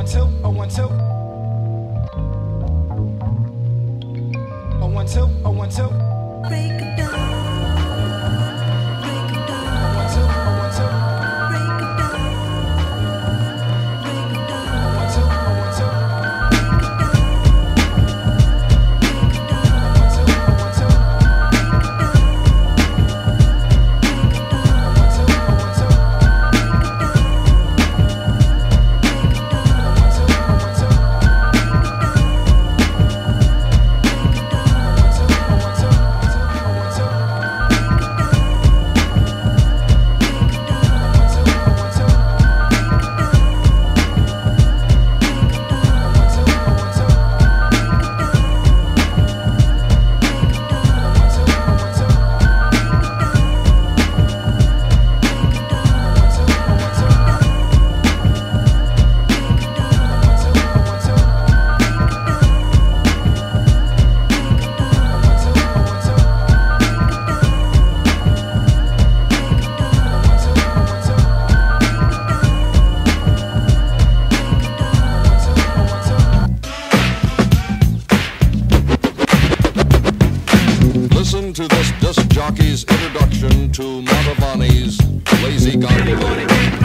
one two, oh one two. Oh one two, oh one two. Break it down. Listen to this disc jockey's introduction to Mantovani's Lazy Gondola.